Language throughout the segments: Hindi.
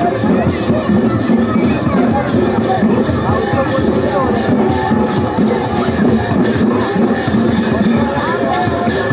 Thank you.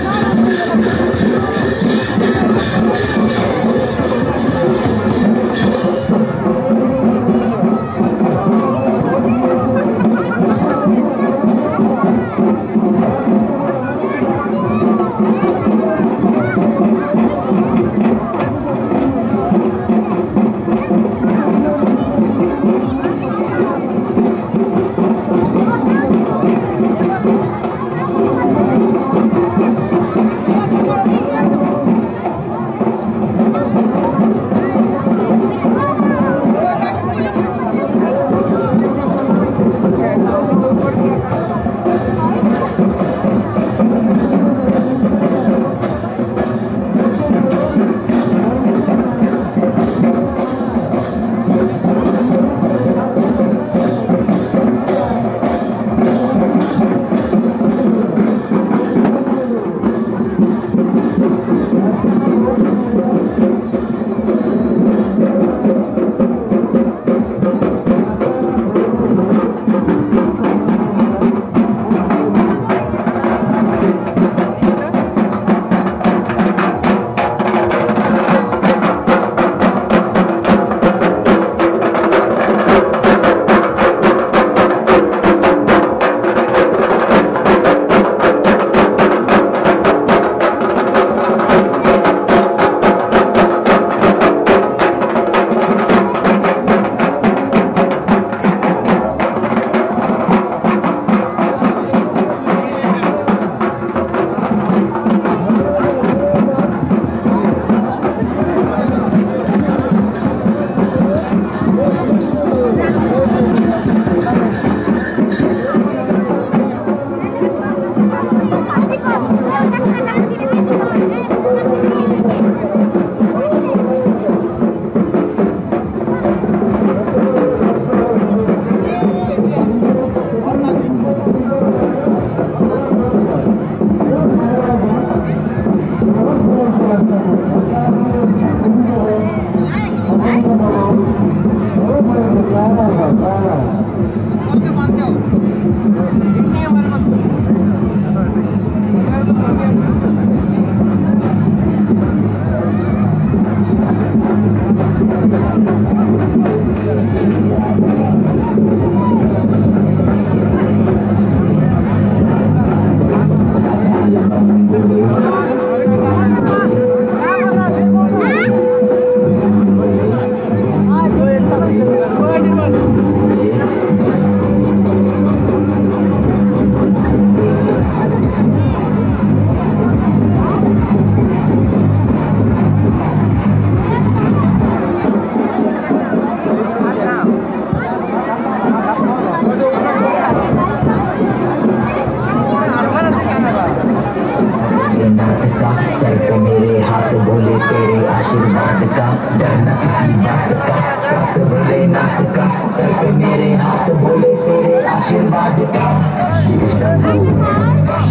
शिव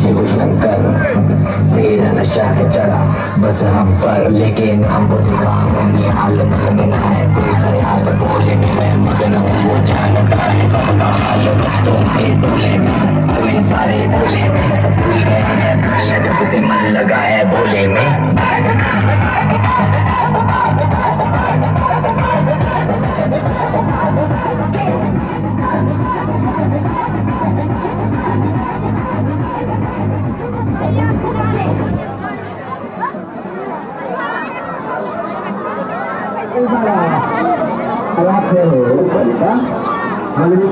शिव शंकर मेरा नशा है चढ़ा बस हम पर लेकिन हमको दिखाओगे हालत लगना है करे हाथ बोले मैं मगन वो जानता है सबका हाल बस तुम्हारे बोले में कोई सारे बोले में भूल गए हैं दुनिया जब से मन लगा है बोले में wanita wanita